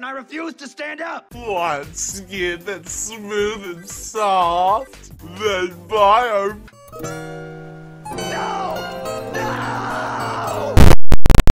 and I refuse to stand up. Want skin that's smooth and soft? Then buy our